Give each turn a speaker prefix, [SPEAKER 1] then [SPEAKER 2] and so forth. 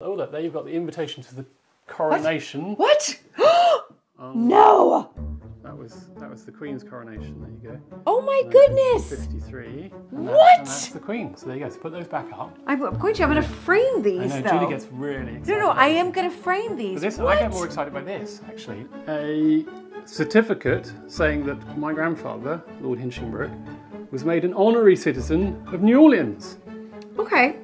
[SPEAKER 1] Oh look, there you've got the invitation to the coronation.
[SPEAKER 2] What? Um, no!
[SPEAKER 1] That was that was the Queen's coronation. There you go.
[SPEAKER 2] Oh my goodness!
[SPEAKER 1] 53.
[SPEAKER 2] What?
[SPEAKER 1] That's, the Queen. So there you go. So put those back up.
[SPEAKER 2] I'm going to. I'm going to frame these.
[SPEAKER 1] I know
[SPEAKER 2] though.
[SPEAKER 1] Julie gets really excited.
[SPEAKER 2] no, no, I am going to frame these.
[SPEAKER 1] But this,
[SPEAKER 2] what?
[SPEAKER 1] I get more excited by this actually. A certificate saying that my grandfather, Lord Hinchingbrooke, was made an honorary citizen of New Orleans.
[SPEAKER 2] Okay.